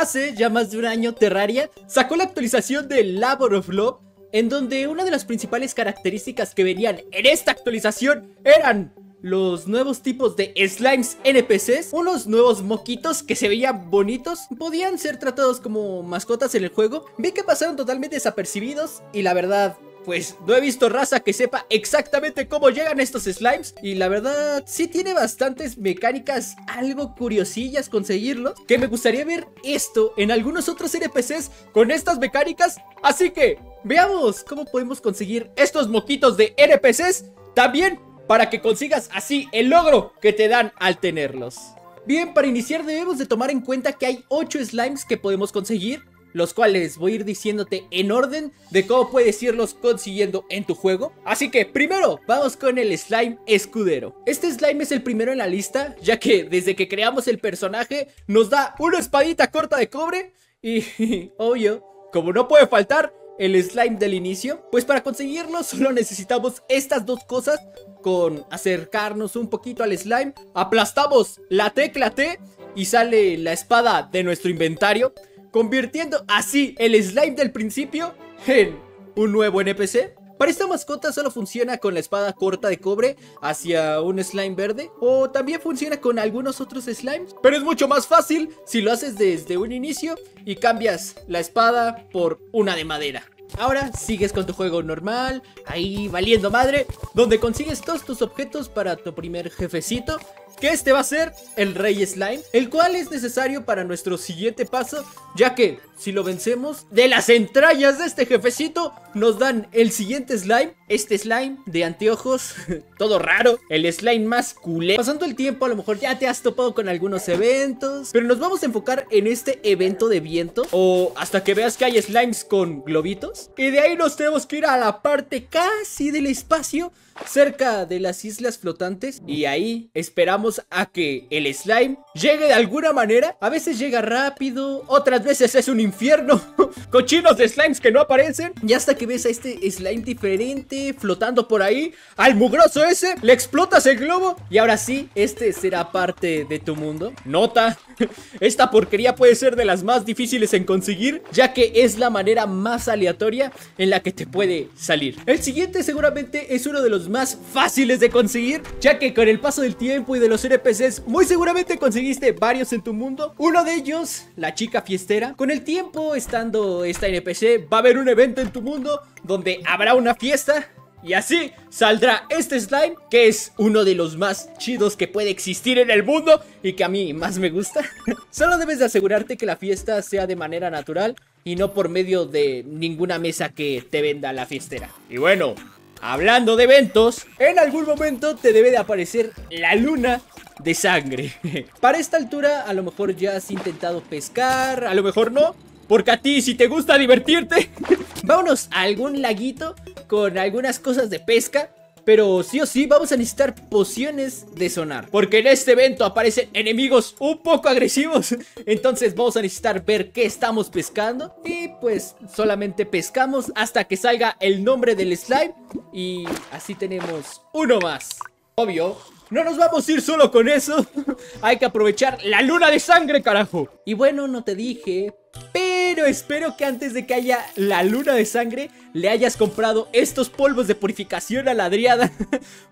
Hace ya más de un año Terraria sacó la actualización de Labor of Love en donde una de las principales características que venían en esta actualización eran los nuevos tipos de slimes NPCs, unos nuevos moquitos que se veían bonitos, podían ser tratados como mascotas en el juego, vi que pasaron totalmente desapercibidos y la verdad pues no he visto raza que sepa exactamente cómo llegan estos slimes. Y la verdad, sí tiene bastantes mecánicas algo curiosillas conseguirlos Que me gustaría ver esto en algunos otros NPCs con estas mecánicas. Así que, veamos cómo podemos conseguir estos moquitos de NPCs También para que consigas así el logro que te dan al tenerlos. Bien, para iniciar debemos de tomar en cuenta que hay 8 slimes que podemos conseguir los cuales voy a ir diciéndote en orden de cómo puedes irlos consiguiendo en tu juego. Así que primero vamos con el slime escudero. Este slime es el primero en la lista, ya que desde que creamos el personaje nos da una espadita corta de cobre y, obvio, como no puede faltar el slime del inicio, pues para conseguirlo solo necesitamos estas dos cosas con acercarnos un poquito al slime, aplastamos la tecla T y sale la espada de nuestro inventario convirtiendo así el slime del principio en un nuevo NPC. Para esta mascota solo funciona con la espada corta de cobre hacia un slime verde o también funciona con algunos otros slimes. Pero es mucho más fácil si lo haces desde un inicio y cambias la espada por una de madera. Ahora sigues con tu juego normal, ahí valiendo madre, donde consigues todos tus objetos para tu primer jefecito que este va a ser el Rey Slime, el cual es necesario para nuestro siguiente paso, ya que si lo vencemos, de las entrañas de este jefecito nos dan el siguiente slime, este slime de anteojos, todo raro, el slime más culé. Pasando el tiempo a lo mejor ya te has topado con algunos eventos, pero nos vamos a enfocar en este evento de viento o hasta que veas que hay slimes con globitos. Y de ahí nos tenemos que ir a la parte casi del espacio cerca de las islas flotantes y ahí esperamos a que el slime llegue de alguna manera. A veces llega rápido, otras veces es un infierno. Cochinos de slimes que no aparecen. Y hasta que ves a este slime diferente flotando por ahí, al mugroso ese, le explotas el globo. Y ahora sí, este será parte de tu mundo. Nota, esta porquería puede ser de las más difíciles en conseguir, ya que es la manera más aleatoria en la que te puede salir. El siguiente seguramente es uno de los más fáciles de conseguir, ya que con el paso del tiempo y de los NPCs, muy seguramente conseguiste varios en tu mundo. Uno de ellos, la chica fiestera. Con el tiempo, estando esta NPC, va a haber un evento en tu mundo donde habrá una fiesta y así saldrá este slime, que es uno de los más chidos que puede existir en el mundo y que a mí más me gusta. Solo debes de asegurarte que la fiesta sea de manera natural y no por medio de ninguna mesa que te venda la fiestera. Y bueno, hablando de eventos, en algún momento te debe de aparecer la luna de sangre. Para esta altura a lo mejor ya has intentado pescar, a lo mejor no, porque a ti si te gusta divertirte, vámonos a algún laguito con algunas cosas de pesca. Pero sí o sí vamos a necesitar pociones de sonar Porque en este evento aparecen enemigos un poco agresivos Entonces vamos a necesitar ver qué estamos pescando Y pues solamente pescamos hasta que salga el nombre del slime Y así tenemos uno más Obvio, no nos vamos a ir solo con eso. Hay que aprovechar la luna de sangre, carajo. Y bueno, no te dije, espero que antes de que haya la luna de sangre le hayas comprado estos polvos de purificación a la.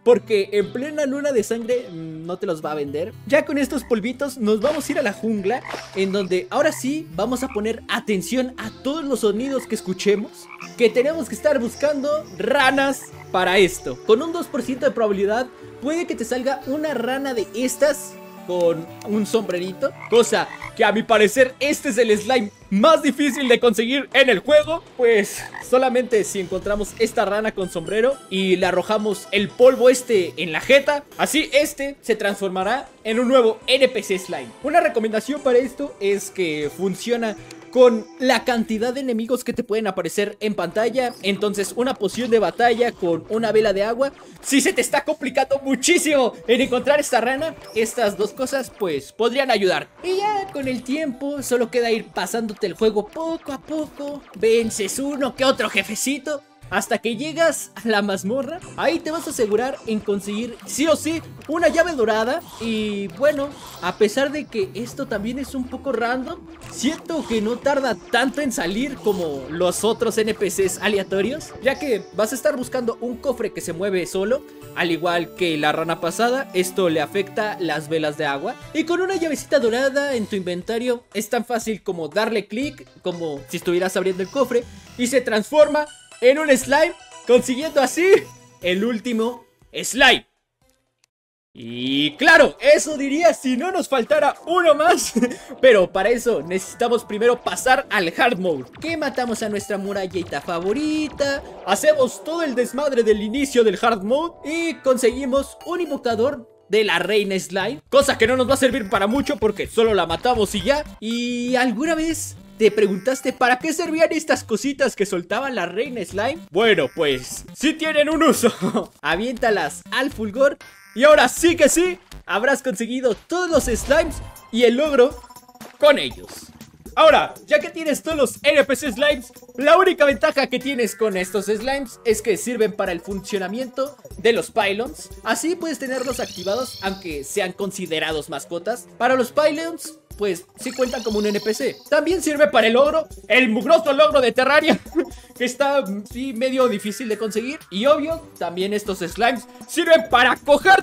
Porque en plena luna de sangre mm, no te los va a vender. Ya con estos polvitos nos vamos a ir a la jungla. En donde ahora sí vamos a poner atención a todos los sonidos que escuchemos. Que tenemos que estar buscando ranas para esto. Con un 2% de probabilidad puede que te salga una rana de estas con un sombrerito. Cosa que a mi parecer este es el slime más difícil de conseguir en el juego. Pues solamente si encontramos esta rana con sombrero y le arrojamos el polvo este en la jeta. Así este se transformará en un nuevo NPC slime. Una recomendación para esto es que funciona con la cantidad de enemigos que te pueden aparecer en pantalla. Entonces una poción de batalla con una vela de agua. Si se te está complicando muchísimo en encontrar esta rana, estas dos cosas pues podrían ayudar. Y ya con el tiempo solo queda ir pasándote el juego poco a poco. Vences uno que otro jefecito. Hasta que llegas a la mazmorra. Ahí te vas a asegurar en conseguir sí o sí una llave dorada. Y bueno, a pesar de que esto también es un poco random, siento que no tarda tanto en salir como los otros NPCs aleatorios, ya que vas a estar buscando un cofre que se mueve solo, al igual que la rana pasada, esto le afecta las velas de agua. Y con una llavecita dorada en tu inventario es tan fácil como darle clic, como si estuvieras abriendo el cofre, y se transforma en un slime, consiguiendo así el último slime. Y claro, eso diría si no nos faltara uno más Pero para eso necesitamos primero pasar al hard mode Que matamos a nuestra murallita favorita Hacemos todo el desmadre del inicio del hard mode Y conseguimos un invocador de la reina slime Cosa que no nos va a servir para mucho porque solo la matamos y ya ¿Y alguna vez ¿Te preguntaste para qué servían estas cositas que soltaba la reina slime? Bueno, pues sí tienen un uso. Aviéntalas al fulgor y ahora sí que sí, habrás conseguido todos los slimes y el logro con ellos. Ahora, ya que tienes todos los NPC Slimes, la única ventaja que tienes con estos Slimes es que sirven para el funcionamiento de los Pylons. Así puedes tenerlos activados aunque sean considerados mascotas. Para los Pylons, pues sí cuentan como un NPC. También sirve para el logro, el mugroso logro de Terraria, que está sí medio difícil de conseguir. Y obvio, también estos Slimes sirven para coger